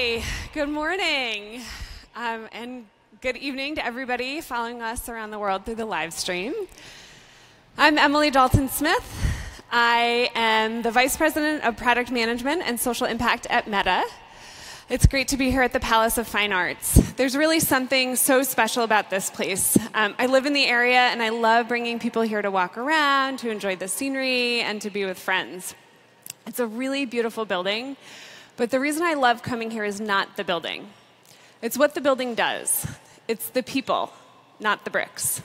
Hi, good morning, um, and good evening to everybody following us around the world through the live stream. I'm Emily Dalton Smith. I am the Vice President of Product Management and Social Impact at Meta. It's great to be here at the Palace of Fine Arts. There's really something so special about this place. Um, I live in the area and I love bringing people here to walk around, to enjoy the scenery, and to be with friends. It's a really beautiful building, but the reason I love coming here is not the building. It's what the building does, it's the people, not the bricks.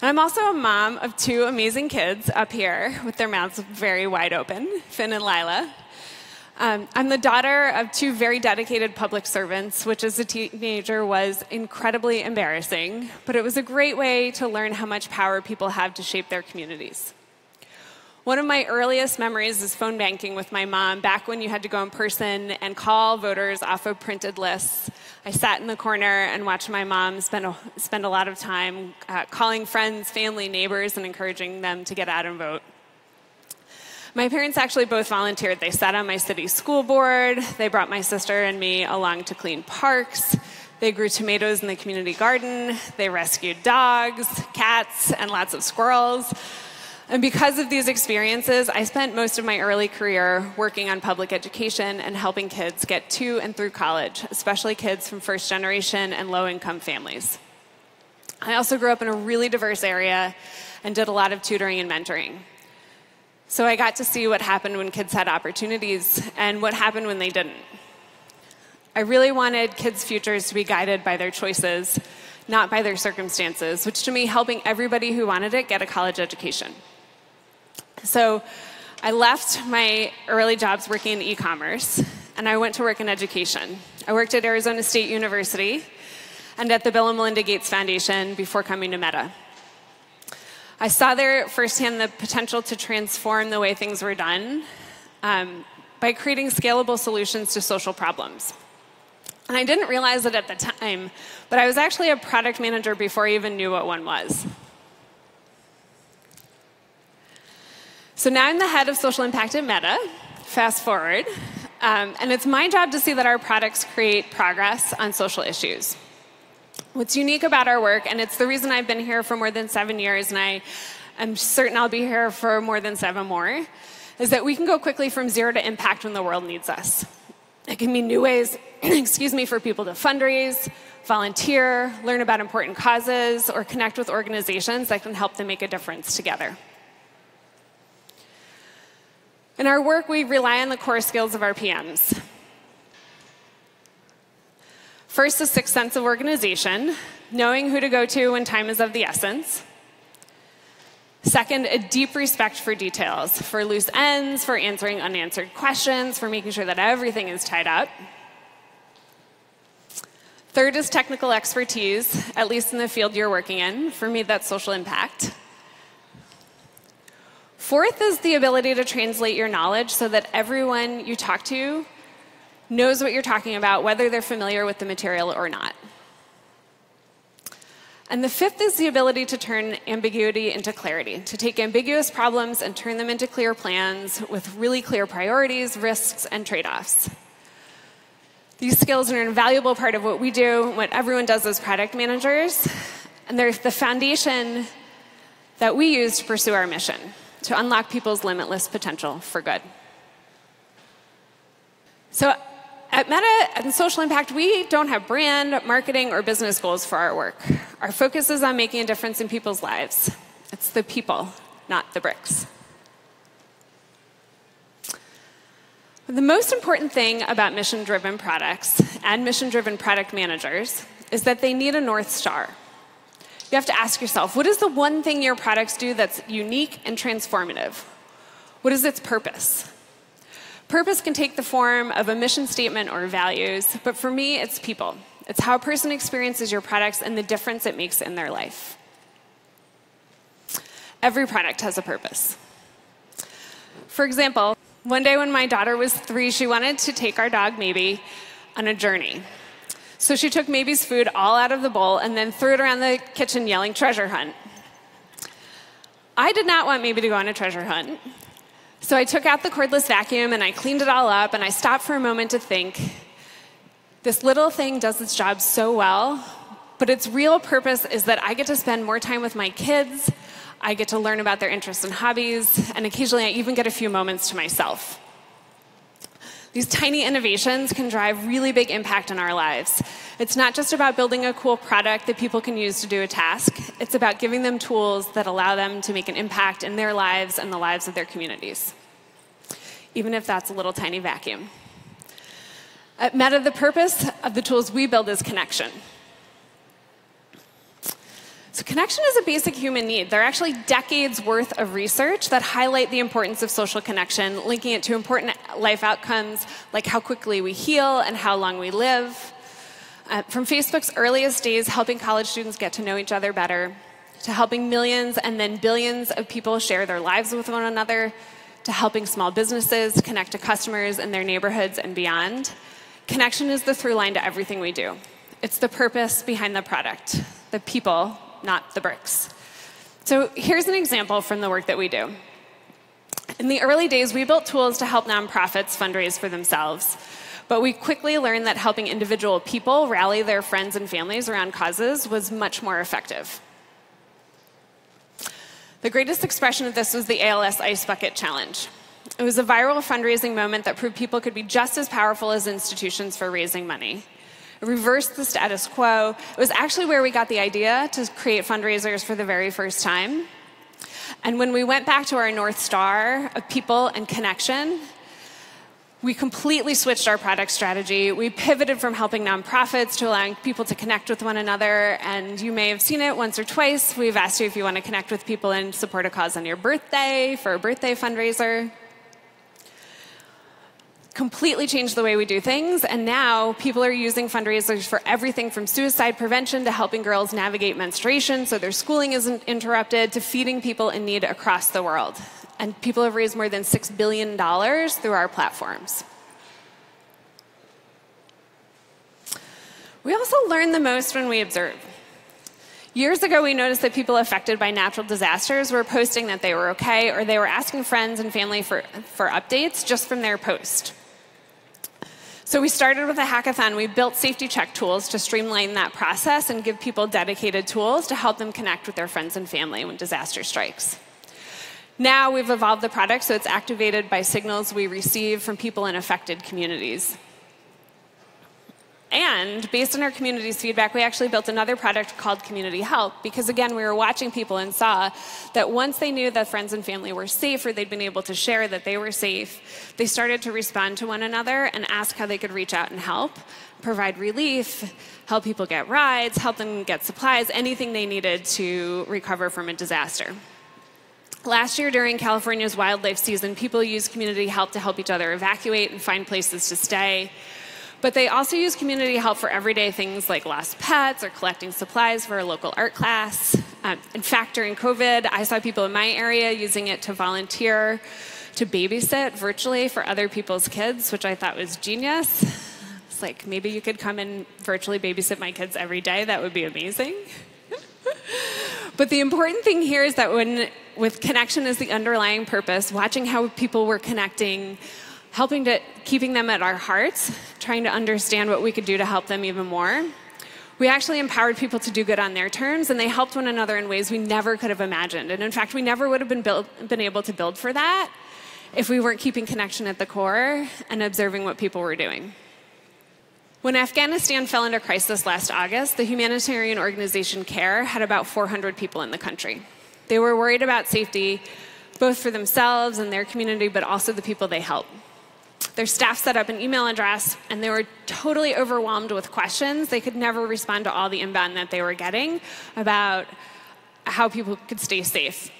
And I'm also a mom of two amazing kids up here with their mouths very wide open, Finn and Lila. Um, I'm the daughter of two very dedicated public servants, which as a teenager was incredibly embarrassing, but it was a great way to learn how much power people have to shape their communities. One of my earliest memories is phone banking with my mom back when you had to go in person and call voters off of printed lists. I sat in the corner and watched my mom spend a, spend a lot of time uh, calling friends, family, neighbors, and encouraging them to get out and vote. My parents actually both volunteered. They sat on my city school board, they brought my sister and me along to clean parks. They grew tomatoes in the community garden. They rescued dogs, cats, and lots of squirrels. And because of these experiences, I spent most of my early career working on public education and helping kids get to and through college, especially kids from first generation and low income families. I also grew up in a really diverse area and did a lot of tutoring and mentoring. So I got to see what happened when kids had opportunities and what happened when they didn't. I really wanted kids' futures to be guided by their choices, not by their circumstances, which to me, helping everybody who wanted it get a college education. So I left my early jobs working in e commerce and I went to work in education. I worked at Arizona State University and at the Bill and Melinda Gates Foundation before coming to Meta. I saw there firsthand the potential to transform the way things were done um, by creating scalable solutions to social problems. And I didn't realize it at the time, but I was actually a product manager before I even knew what one was. So now I'm the head of social impact at Meta. Fast forward. Um, and it's my job to see that our products create progress on social issues. What's unique about our work, and it's the reason I've been here for more than seven years, and I am certain I'll be here for more than seven more, is that we can go quickly from zero to impact when the world needs us. It can mean new ways, excuse me, for people to fundraise, volunteer, learn about important causes, or connect with organizations that can help them make a difference together. In our work, we rely on the core skills of our PMs First, a sixth sense of organization, knowing who to go to when time is of the essence. Second, a deep respect for details, for loose ends, for answering unanswered questions, for making sure that everything is tied up. Third is technical expertise, at least in the field you're working in. For me, that's social impact. Fourth is the ability to translate your knowledge so that everyone you talk to knows what you're talking about, whether they're familiar with the material or not. And the fifth is the ability to turn ambiguity into clarity, to take ambiguous problems and turn them into clear plans with really clear priorities, risks, and trade offs. These skills are an invaluable part of what we do, what everyone does as product managers, and they're the foundation that we use to pursue our mission to unlock people's limitless potential for good. So, at Meta and Social Impact, we don't have brand, marketing, or business goals for our work. Our focus is on making a difference in people's lives. It's the people, not the bricks. The most important thing about mission driven products and mission driven product managers is that they need a North Star. You have to ask yourself what is the one thing your products do that's unique and transformative? What is its purpose? Purpose can take the form of a mission statement or values, but for me, it's people. It's how a person experiences your products and the difference it makes in their life. Every product has a purpose. For example, one day when my daughter was three, she wanted to take our dog, Maybe, on a journey. So she took Maybe's food all out of the bowl and then threw it around the kitchen yelling, treasure hunt. I did not want Maybe to go on a treasure hunt. So I took out the cordless vacuum and I cleaned it all up and I stopped for a moment to think this little thing does its job so well, but its real purpose is that I get to spend more time with my kids, I get to learn about their interests and hobbies, and occasionally I even get a few moments to myself. These tiny innovations can drive really big impact in our lives. It's not just about building a cool product that people can use to do a task, it's about giving them tools that allow them to make an impact in their lives and the lives of their communities, even if that's a little tiny vacuum. At Meta, the purpose of the tools we build is connection. So, connection is a basic human need. There are actually decades worth of research that highlight the importance of social connection, linking it to important life outcomes like how quickly we heal and how long we live. Uh, from Facebook's earliest days, helping college students get to know each other better, to helping millions and then billions of people share their lives with one another, to helping small businesses connect to customers in their neighborhoods and beyond. Connection is the through line to everything we do. It's the purpose behind the product, the people not the bricks. So here's an example from the work that we do. In the early days, we built tools to help nonprofits fundraise for themselves. But we quickly learned that helping individual people rally their friends and families around causes was much more effective. The greatest expression of this was the ALS Ice Bucket Challenge. It was a viral fundraising moment that proved people could be just as powerful as institutions for raising money reversed the status quo. It was actually where we got the idea to create fundraisers for the very first time. And when we went back to our North Star of people and connection, we completely switched our product strategy. We pivoted from helping nonprofits to allowing people to connect with one another. And you may have seen it once or twice. We've asked you if you want to connect with people and support a cause on your birthday for a birthday fundraiser completely changed the way we do things. And now people are using fundraisers for everything from suicide prevention to helping girls navigate menstruation so their schooling isn't interrupted to feeding people in need across the world. And people have raised more than $6 billion through our platforms. We also learn the most when we observe. Years ago, we noticed that people affected by natural disasters were posting that they were okay, or they were asking friends and family for, for updates just from their post. So we started with a hackathon. We built safety check tools to streamline that process and give people dedicated tools to help them connect with their friends and family when disaster strikes. Now we've evolved the product so it's activated by signals we receive from people in affected communities. And based on our community's feedback, we actually built another product called Community Help because, again, we were watching people and saw that once they knew that friends and family were safe or they'd been able to share that they were safe, they started to respond to one another and ask how they could reach out and help, provide relief, help people get rides, help them get supplies, anything they needed to recover from a disaster. Last year, during California's wildlife season, people used community help to help each other evacuate and find places to stay. But they also use community help for everyday things like lost pets or collecting supplies for a local art class. Um, in fact, during COVID, I saw people in my area using it to volunteer to babysit virtually for other people's kids, which I thought was genius. It's like maybe you could come and virtually babysit my kids every day. That would be amazing. but the important thing here is that when with connection as the underlying purpose, watching how people were connecting helping to keeping them at our hearts, trying to understand what we could do to help them even more. We actually empowered people to do good on their terms, and they helped one another in ways we never could have imagined. And in fact, we never would have been, built, been able to build for that if we weren't keeping connection at the core and observing what people were doing. When Afghanistan fell into crisis last August, the humanitarian organization CARE had about 400 people in the country. They were worried about safety, both for themselves and their community, but also the people they help. Their staff set up an email address and they were totally overwhelmed with questions. They could never respond to all the inbound that they were getting about how people could stay safe.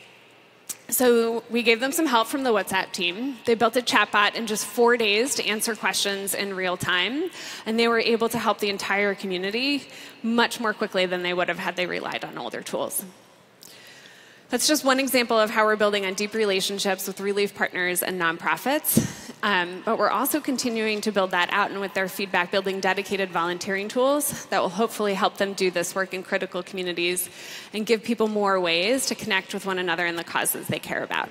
So we gave them some help from the WhatsApp team. They built a chatbot in just four days to answer questions in real time, and they were able to help the entire community much more quickly than they would have had they relied on older tools. That's just one example of how we're building on deep relationships with relief partners and nonprofits. Um, but we're also continuing to build that out and with their feedback, building dedicated volunteering tools that will hopefully help them do this work in critical communities and give people more ways to connect with one another and the causes they care about.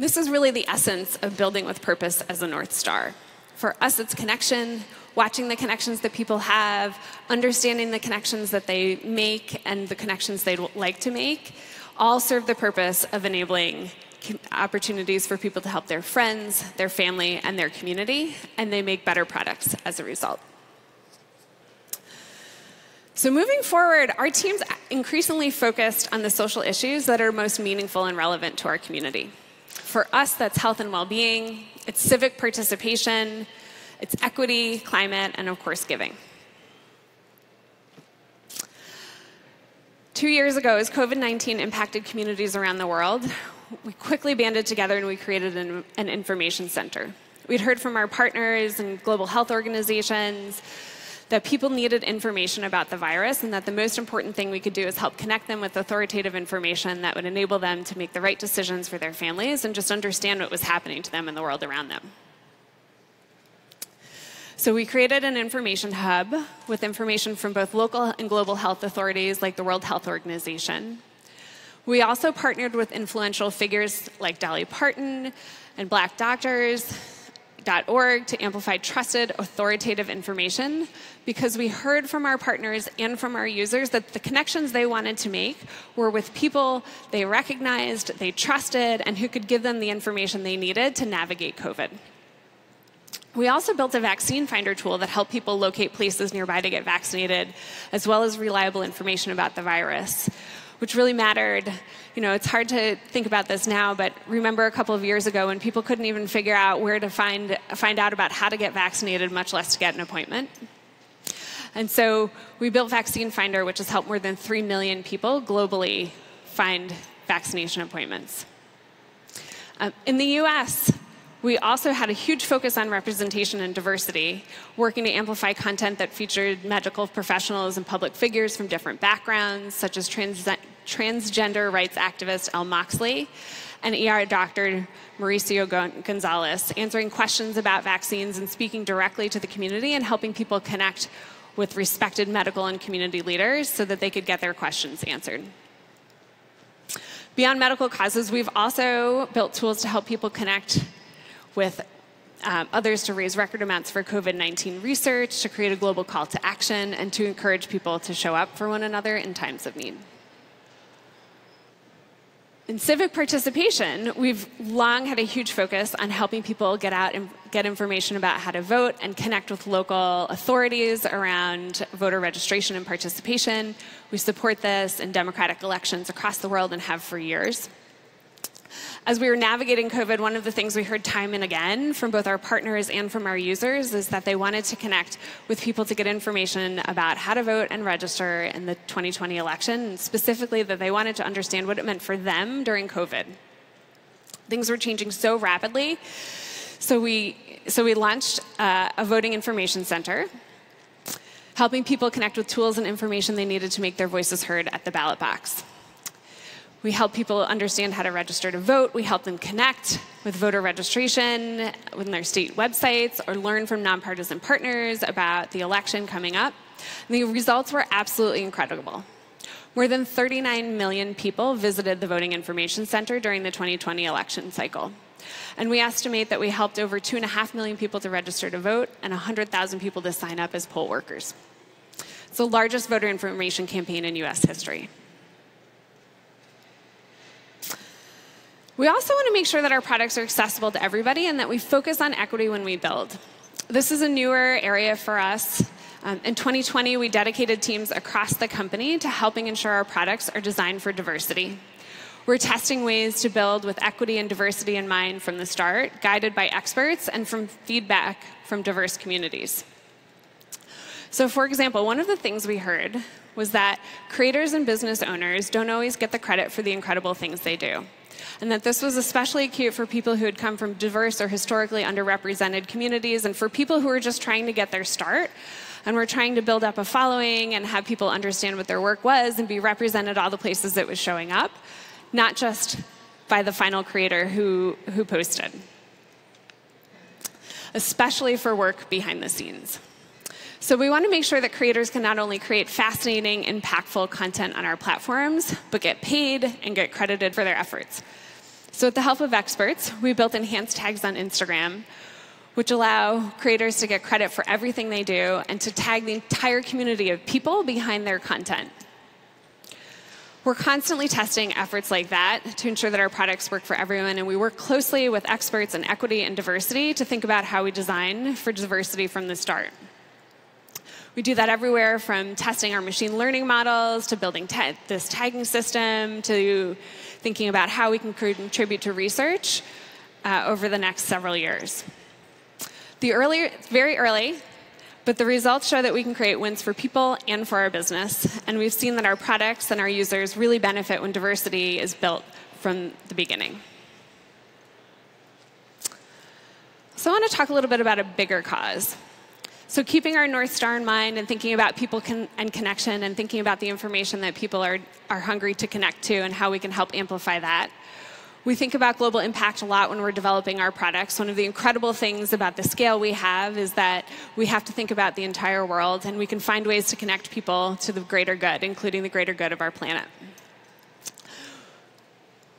This is really the essence of building with purpose as a North Star. For us, it's connection, watching the connections that people have, understanding the connections that they make and the connections they'd like to make, all serve the purpose of enabling opportunities for people to help their friends, their family, and their community, and they make better products as a result. So, moving forward, our team's increasingly focused on the social issues that are most meaningful and relevant to our community. For us, that's health and well being, it's civic participation, it's equity, climate, and of course, giving. Two years ago, as COVID 19 impacted communities around the world, we quickly banded together and we created an, an information center. We'd heard from our partners and global health organizations that people needed information about the virus and that the most important thing we could do is help connect them with authoritative information that would enable them to make the right decisions for their families and just understand what was happening to them in the world around them. So we created an information hub with information from both local and global health authorities like the World Health Organization. We also partnered with influential figures like Dolly Parton and Black Doctors to amplify trusted, authoritative information because we heard from our partners and from our users that the connections they wanted to make were with people they recognized, they trusted, and who could give them the information they needed to navigate COVID. We also built a vaccine finder tool that helped people locate places nearby to get vaccinated, as well as reliable information about the virus which really mattered. You know, it's hard to think about this now, but remember a couple of years ago when people couldn't even figure out where to find, find out about how to get vaccinated, much less to get an appointment. And so we built Vaccine Finder, which has helped more than 3 million people globally find vaccination appointments. Um, in the US, we also had a huge focus on representation and diversity, working to amplify content that featured medical professionals and public figures from different backgrounds, such as trans- transgender rights activist Elle Moxley and ER doctor Mauricio Gonzalez, answering questions about vaccines and speaking directly to the community and helping people connect with respected medical and community leaders so that they could get their questions answered. Beyond medical causes, we've also built tools to help people connect with um, others to raise record amounts for COVID 19 research, to create a global call to action, and to encourage people to show up for one another in times of need. In civic participation, we've long had a huge focus on helping people get out and get information about how to vote and connect with local authorities around voter registration and participation. We support this in democratic elections across the world and have for years. As we were navigating COVID, one of the things we heard time and again from both our partners and from our users is that they wanted to connect with people to get information about how to vote and register in the 2020 election, and specifically that they wanted to understand what it meant for them during COVID. Things were changing so rapidly. So we, so we launched uh, a voting information center helping people connect with tools and information they needed to make their voices heard at the ballot box. We help people understand how to register to vote. We help them connect with voter registration within their state websites or learn from nonpartisan partners about the election coming up. And the results were absolutely incredible. More than 39 million people visited the Voting Information Center during the 2020 election cycle. And we estimate that we helped over 2.5 million people to register to vote and 100,000 people to sign up as poll workers. It's the largest voter information campaign in US history. We also want to make sure that our products are accessible to everybody and that we focus on equity when we build. This is a newer area for us. Um, in 2020, we dedicated teams across the company to helping ensure our products are designed for diversity. We're testing ways to build with equity and diversity in mind from the start, guided by experts and from feedback from diverse communities. So, for example, one of the things we heard was that creators and business owners don't always get the credit for the incredible things they do and that this was especially acute for people who had come from diverse or historically underrepresented communities and for people who were just trying to get their start and were trying to build up a following and have people understand what their work was and be represented all the places it was showing up, not just by the final creator who, who posted, especially for work behind the scenes. So we want to make sure that creators can not only create fascinating, impactful content on our platforms, but get paid and get credited for their efforts. So, with the help of experts, we built enhanced tags on Instagram, which allow creators to get credit for everything they do and to tag the entire community of people behind their content. We're constantly testing efforts like that to ensure that our products work for everyone, and we work closely with experts in equity and diversity to think about how we design for diversity from the start. We do that everywhere from testing our machine learning models to building ta this tagging system to thinking about how we can contribute to research uh, over the next several years. The early, very early, but the results show that we can create wins for people and for our business. And we've seen that our products and our users really benefit when diversity is built from the beginning. So I want to talk a little bit about a bigger cause. So, keeping our North Star in mind and thinking about people con- and connection and thinking about the information that people are, are hungry to connect to and how we can help amplify that. We think about global impact a lot when we're developing our products. One of the incredible things about the scale we have is that we have to think about the entire world and we can find ways to connect people to the greater good, including the greater good of our planet.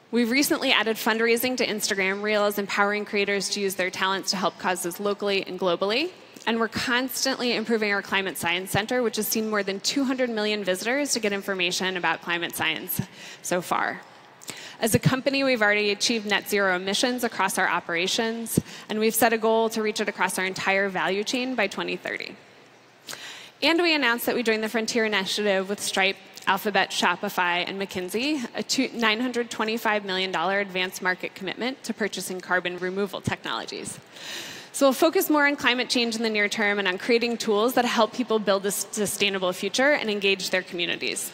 We've recently added fundraising to Instagram Reels, empowering creators to use their talents to help causes locally and globally. And we're constantly improving our Climate Science Center, which has seen more than 200 million visitors to get information about climate science so far. As a company, we've already achieved net zero emissions across our operations, and we've set a goal to reach it across our entire value chain by 2030. And we announced that we joined the Frontier Initiative with Stripe, Alphabet, Shopify, and McKinsey, a $925 million advanced market commitment to purchasing carbon removal technologies. So we'll focus more on climate change in the near term and on creating tools that help people build a sustainable future and engage their communities.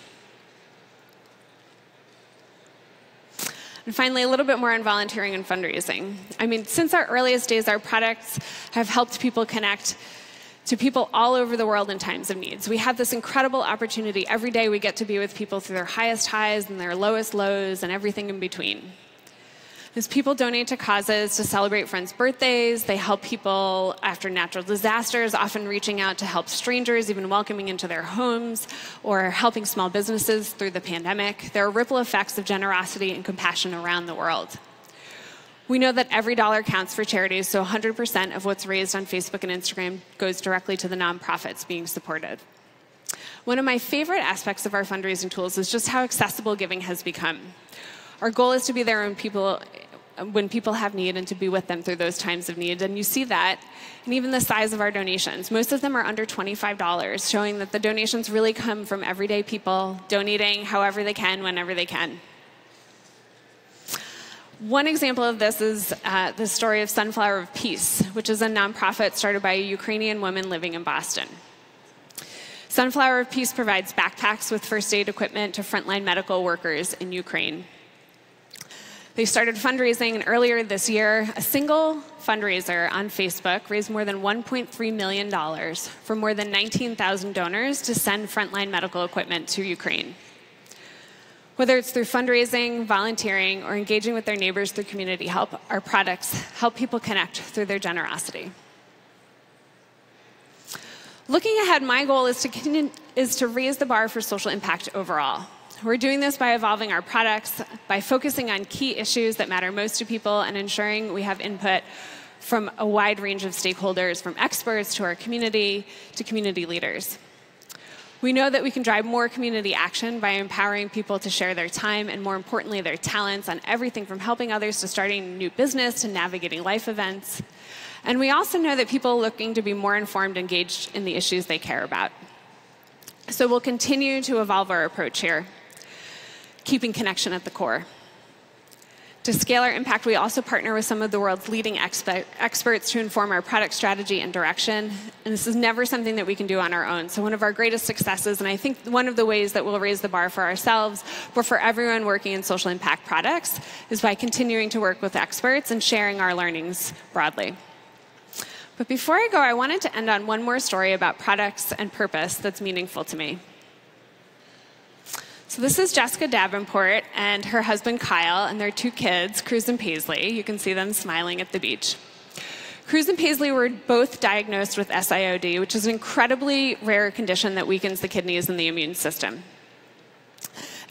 And finally, a little bit more on volunteering and fundraising. I mean, since our earliest days, our products have helped people connect to people all over the world in times of needs. We have this incredible opportunity. Every day we get to be with people through their highest highs and their lowest lows and everything in between is people donate to causes to celebrate friends' birthdays. They help people after natural disasters, often reaching out to help strangers, even welcoming into their homes, or helping small businesses through the pandemic. There are ripple effects of generosity and compassion around the world. We know that every dollar counts for charities, so 100% of what's raised on Facebook and Instagram goes directly to the nonprofits being supported. One of my favorite aspects of our fundraising tools is just how accessible giving has become. Our goal is to be there when people when people have need and to be with them through those times of need. And you see that and even the size of our donations. Most of them are under $25, showing that the donations really come from everyday people donating however they can, whenever they can. One example of this is uh, the story of Sunflower of Peace, which is a nonprofit started by a Ukrainian woman living in Boston. Sunflower of Peace provides backpacks with first aid equipment to frontline medical workers in Ukraine. They started fundraising, and earlier this year, a single fundraiser on Facebook raised more than $1.3 million for more than 19,000 donors to send frontline medical equipment to Ukraine. Whether it's through fundraising, volunteering, or engaging with their neighbors through community help, our products help people connect through their generosity. Looking ahead, my goal is to, is to raise the bar for social impact overall. We're doing this by evolving our products, by focusing on key issues that matter most to people, and ensuring we have input from a wide range of stakeholders, from experts to our community to community leaders. We know that we can drive more community action by empowering people to share their time and, more importantly, their talents on everything from helping others to starting new business to navigating life events. And we also know that people are looking to be more informed, engaged in the issues they care about. So we'll continue to evolve our approach here keeping connection at the core. To scale our impact, we also partner with some of the world's leading expe- experts to inform our product strategy and direction. And this is never something that we can do on our own. So, one of our greatest successes, and I think one of the ways that we'll raise the bar for ourselves, but for everyone working in social impact products, is by continuing to work with experts and sharing our learnings broadly. But before I go, I wanted to end on one more story about products and purpose that's meaningful to me. So this is Jessica Davenport and her husband Kyle and their two kids, Cruz and Paisley. You can see them smiling at the beach. Cruz and Paisley were both diagnosed with SIOD, which is an incredibly rare condition that weakens the kidneys and the immune system.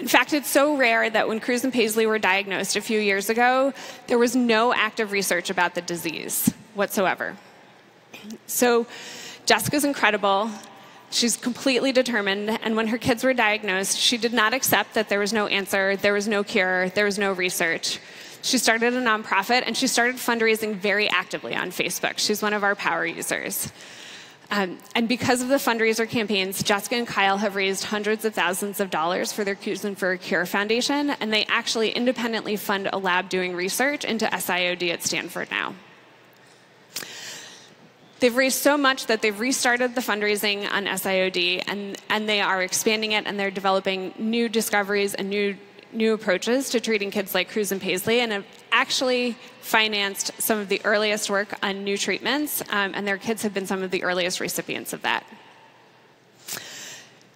In fact, it's so rare that when Cruz and Paisley were diagnosed a few years ago, there was no active research about the disease whatsoever. So Jessica's incredible. She's completely determined. And when her kids were diagnosed, she did not accept that there was no answer, there was no cure, there was no research. She started a nonprofit and she started fundraising very actively on Facebook. She's one of our power users. Um, and because of the fundraiser campaigns, Jessica and Kyle have raised hundreds of thousands of dollars for their Cruzin for a Cure Foundation, and they actually independently fund a lab doing research into SIOD at Stanford now. They've raised so much that they've restarted the fundraising on SIOD, and, and they are expanding it, and they're developing new discoveries and new new approaches to treating kids like Cruz and Paisley and have actually financed some of the earliest work on new treatments, um, and their kids have been some of the earliest recipients of that.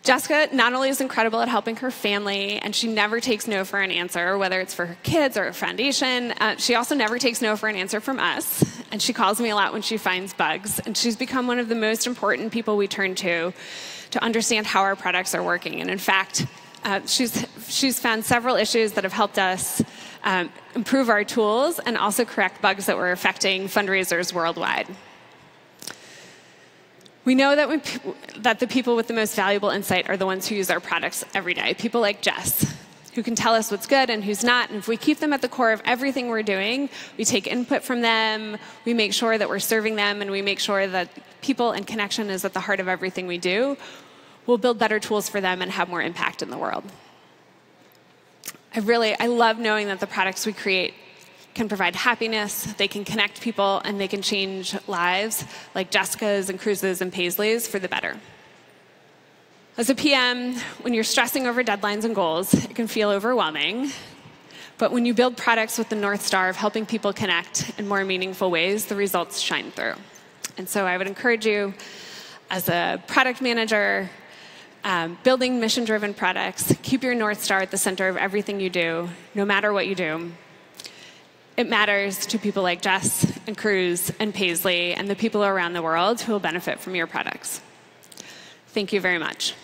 Jessica not only is incredible at helping her family, and she never takes no for an answer, whether it's for her kids or her foundation, uh, she also never takes no for an answer from us. And she calls me a lot when she finds bugs. And she's become one of the most important people we turn to to understand how our products are working. And in fact, uh, she's, she's found several issues that have helped us um, improve our tools and also correct bugs that were affecting fundraisers worldwide. We know that, when, that the people with the most valuable insight are the ones who use our products every day. People like Jess, who can tell us what's good and who's not. And if we keep them at the core of everything we're doing, we take input from them, we make sure that we're serving them, and we make sure that people and connection is at the heart of everything we do, we'll build better tools for them and have more impact in the world. I really, I love knowing that the products we create can provide happiness, they can connect people, and they can change lives like Jessica's and Cruz's and Paisley's for the better. As a PM, when you're stressing over deadlines and goals, it can feel overwhelming. But when you build products with the North Star of helping people connect in more meaningful ways, the results shine through. And so I would encourage you, as a product manager, um, building mission driven products, keep your North Star at the center of everything you do, no matter what you do. It matters to people like Jess and Cruz and Paisley and the people around the world who will benefit from your products. Thank you very much.